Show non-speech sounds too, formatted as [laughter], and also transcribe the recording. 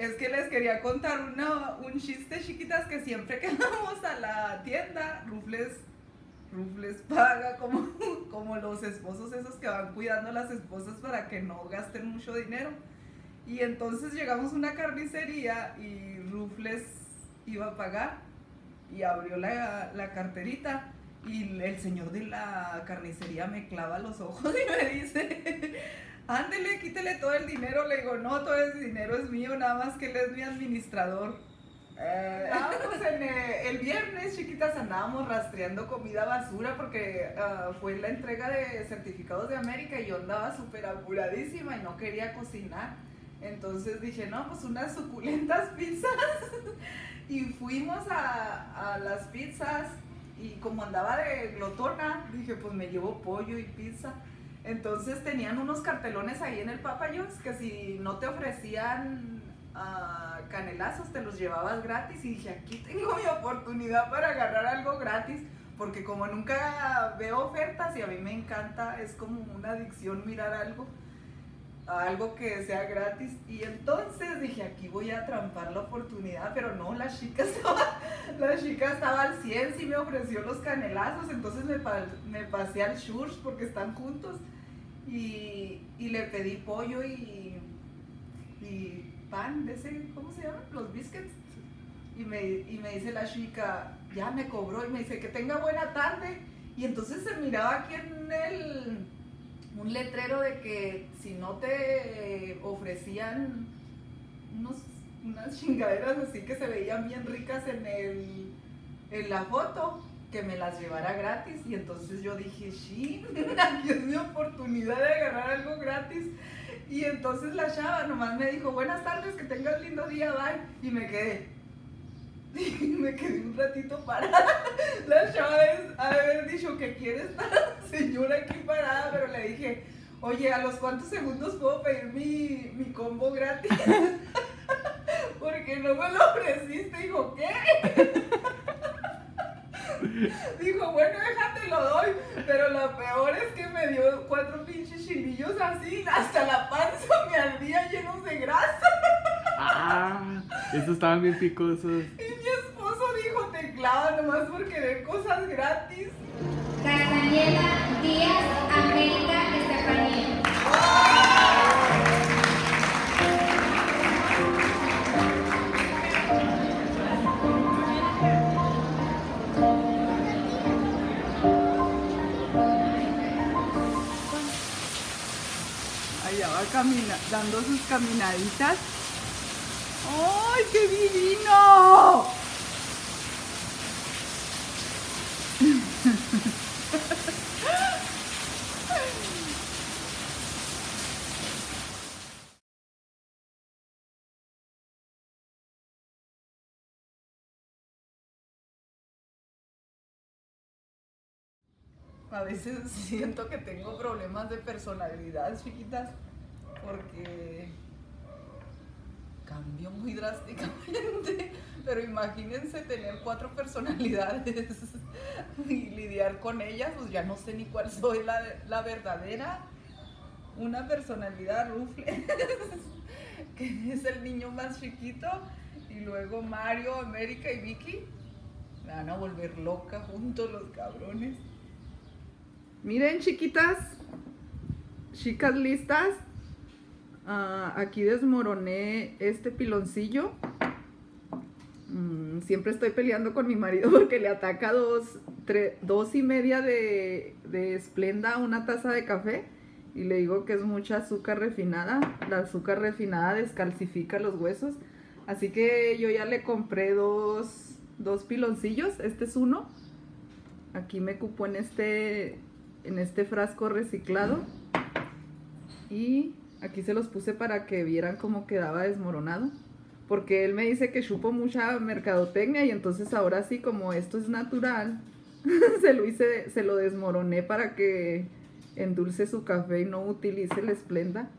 Es que les quería contar una, un chiste, chiquitas, que siempre [laughs] que vamos a la tienda, Rufles, Rufles paga como, [laughs] como los esposos esos que van cuidando a las esposas para que no gasten mucho dinero. Y entonces llegamos a una carnicería y Rufles iba a pagar y abrió la, la carterita y el señor de la carnicería me clava los ojos [laughs] y me dice, ándele, quítele todo el dinero. Le digo, no, todo ese dinero es mío, nada más que él es mi administrador. Eh, ah, [laughs] pues en, eh, el viernes, chiquitas, andábamos rastreando comida basura porque ah, fue la entrega de certificados de América y yo andaba súper apuradísima y no quería cocinar. Entonces dije, no, pues unas suculentas [laughs] pizzas. y fuimos a, a las pizzas y como andaba de glotona, dije, pues me llevo pollo y pizza. Entonces tenían unos cartelones ahí en el Papayos que si no te ofrecían uh, canelazos te los llevabas gratis. Y dije, aquí tengo mi oportunidad para agarrar algo gratis porque como nunca veo ofertas y a mí me encanta, es como una adicción mirar algo algo que sea gratis. Y entonces dije, aquí voy a trampar la oportunidad, pero no, la chica [laughs] estaba, la chica estaba al 100, sí me ofreció los canelazos, entonces me, me pasé al Shurs porque están juntos y, y, le pedí pollo y, y pan de ese, ¿cómo se llama? Los biscuits. Y me, y me dice la chica, ya me cobró y me dice que tenga buena tarde. Y entonces se miraba aquí en el un letrero de que si no te ofrecían unos, unas chingaderas así que se veían bien ricas en, el, en la foto, que me las llevara gratis. Y entonces yo dije, sí, [laughs] aquí es mi oportunidad de agarrar algo gratis. Y entonces la chava nomás me dijo, buenas tardes, que tengas lindo día, bye. Y me quedé, [laughs] y me quedé un ratito parada. [laughs] La chava es haber dicho que quiere estar [laughs] señora aquí parada, pero le dije, oye, ¿a los cuántos segundos puedo pedir mi, mi combo gratis? [laughs] Porque no me lo ofreciste. Dijo, ¿qué? [laughs] Dijo, bueno, déjate lo doy. Pero lo peor es que me dio cuatro pinches chilillos así. Hasta la panza me ardía llenos de grasa. Ah, estos estaban bien picosos. Y clava nomás por querer cosas gratis. Castañeda Díaz América Estefanía. Allá va camina, dando sus caminaditas. ¡Ay, qué divino! A veces [laughs] siento que tengo problemas de personalidad, chiquitas, porque cambio muy drásticamente. [laughs] Pero imagínense tener cuatro personalidades [laughs] y lidiar con ellas, pues ya no sé ni cuál soy la, la verdadera. Una personalidad rufle, que es el niño más chiquito, y luego Mario, América y Vicky. Me van a volver loca juntos los cabrones. Miren, chiquitas, chicas listas. Ah, aquí desmoroné este piloncillo. Mm, siempre estoy peleando con mi marido [laughs] porque le ataca dos, dos y media de, de esplenda una taza de café. Y le digo que es mucha azúcar refinada. La azúcar refinada descalcifica los huesos. Así que yo ya le compré dos, dos piloncillos. Este es uno. Aquí me cupo en este en este frasco reciclado. Y aquí se los puse para que vieran cómo quedaba desmoronado porque él me dice que chupo mucha mercadotecnia y entonces ahora sí como esto es natural [laughs] se lo hice se lo desmoroné para que endulce su café y no utilice la esplenda